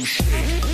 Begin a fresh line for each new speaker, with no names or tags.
them shit.